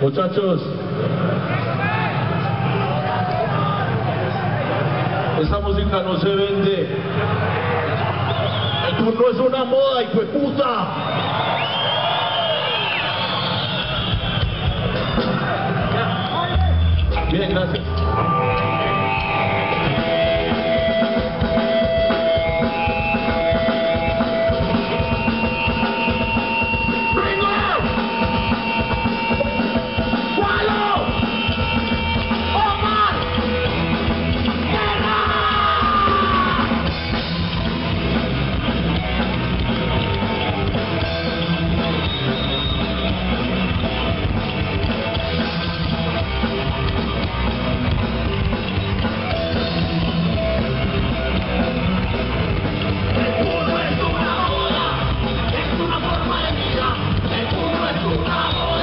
Muchachos, esta música no se vende. El turno es una moda, hijo de puta. Bien, gracias. Gracias.